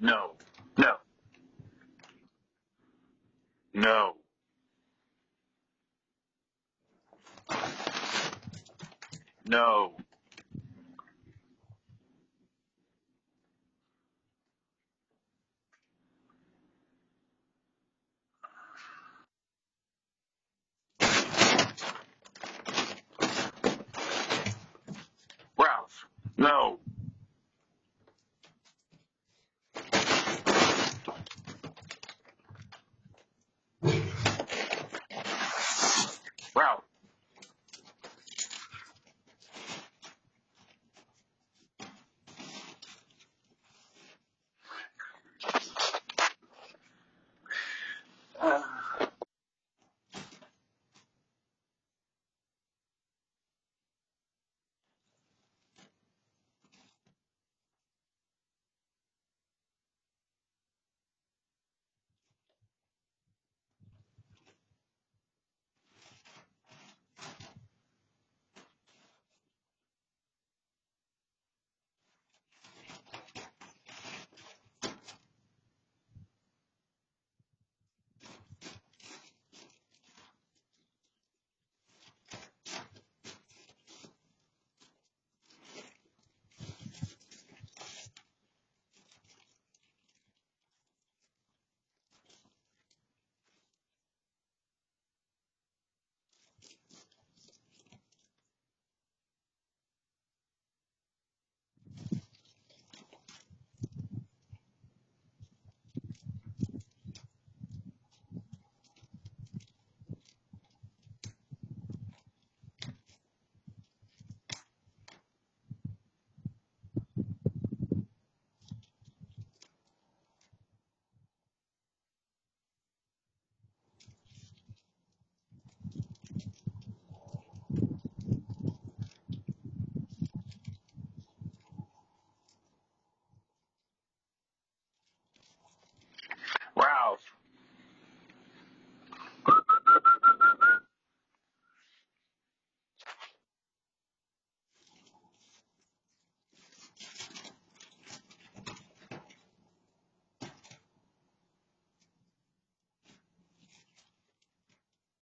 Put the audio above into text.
No. No. No. No. Ralph. No.